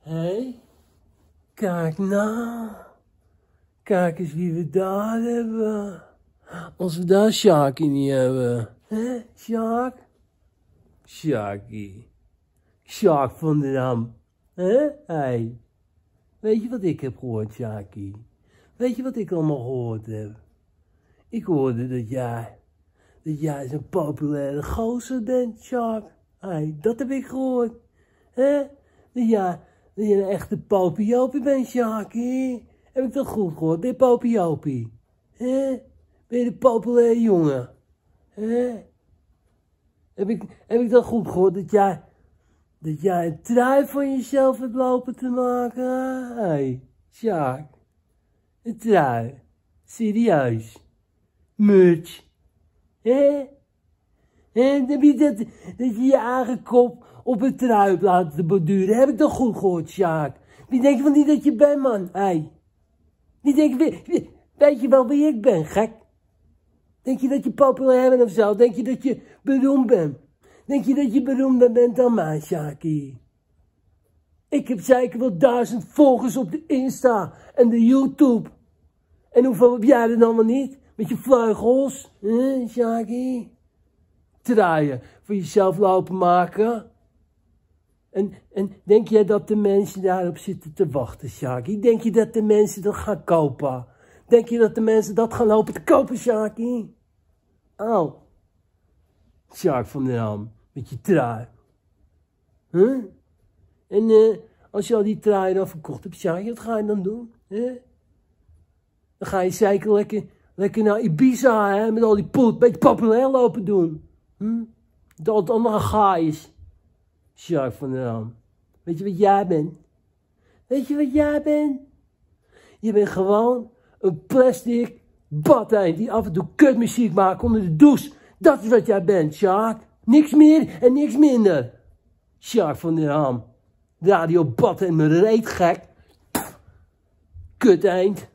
Hé, kijk nou. Kijk eens wie we daar hebben. Als we daar Sjaki niet hebben. Hé, Sjaak? Sjaki. Sjaak van der Dam. Hé, hey. Weet je wat ik heb gehoord, Sjaki? Weet je wat ik allemaal gehoord heb? Ik hoorde dat jij, dat jij zo'n populaire gozer bent, Sjaak. Hey, dat heb ik gehoord. Hè? Dat jij, dat je een echte popiopie bent, Sjaki. Heb ik dat goed gehoord? Ben je? Hè? Ben je de populaire jongen? Hè? Heb ik, heb ik dat goed gehoord? Dat jij, dat jij een trui van jezelf hebt lopen te maken? Hé, hey. Een trui. Serieus. Muts. Hé? En heb je dat, dat je je eigen kop op een trui laten borduren? Heb ik dat goed gehoord, Sjaak? Wie denk je van niet dat je bent, man? Hey. Wie denk je, weet je wel wie ik ben, gek? Denk je dat je populair bent of zo? Denk je dat je beroemd bent? Denk je dat je beroemder bent dan mij, Shaki? Ik heb zeker wel duizend volgers op de Insta en de YouTube. En hoeveel heb jij er dan wel niet? Met je vleugels, hè, Shaki? Draaien, voor jezelf lopen maken. En, en denk jij dat de mensen daarop zitten te wachten, Shaki? Denk je dat de mensen dat gaan kopen? Denk je dat de mensen dat gaan lopen te kopen? Oh. Sjaak van der Ham, met je trui. Huh? En uh, als je al die trui dan verkocht hebt, Sjaak, wat ga je dan doen? Huh? Dan ga je zeker lekker, lekker naar Ibiza, hè, met al die poet, beetje populair lopen doen. Hm? Dat het gaai is. Sjaak van der Ham. Weet je wat jij bent? Weet je wat jij bent? Je bent gewoon een plastic badeind die af en toe kutmuziek maakt onder de douche. Dat is wat jij bent, Sjaak. Niks meer en niks minder. Sjaak van der Ham. Radio bad en me reet gek. Kut eind.